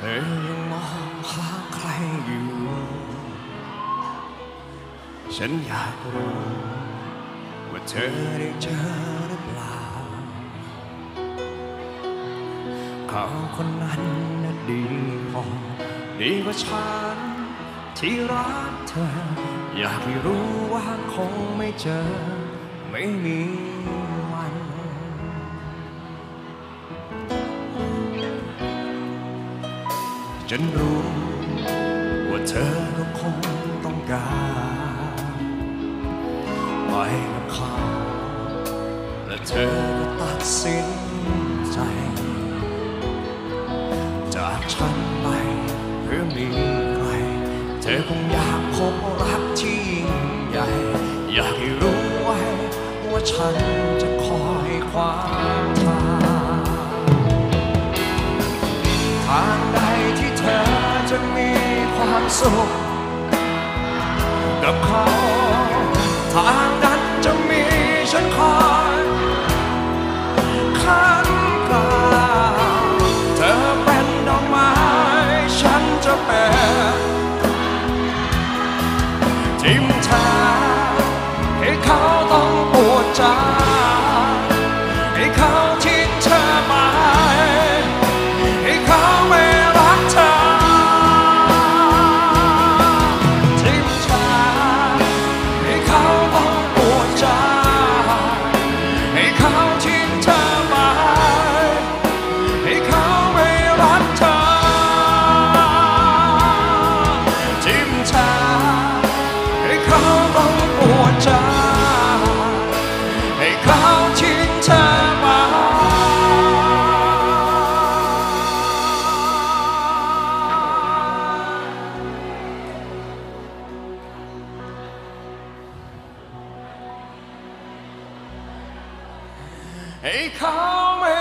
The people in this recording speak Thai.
เธอยังมองหาใครอยู่ ฉันอยากรู้ว่าเธอได้เจอหรือเปล่า เขาคนนั้นน่ะดีพอ ดีกว่าฉันที่รักเธอ อยากให้รู้ว่าคงไม่เจอ ไม่มีวัน ฉันรู้ว่าเธอก็คงต้องการไปกับเขาและเธอก็ตัดสินใจ จากฉันไปเพื่อมีใคร เธอคงอยากพบรักที่ยิ่งใหญ่ อยากให้รู้ไว้ว่าฉันจะคอยคว้าทางทางใด ความสุขกับเขาทางนั้นจะมีฉันคอยข้างกายเธอเป็นดอกไม้ฉันจะเป็นทิมทางให้เขาต้องปวดใจ Hey, come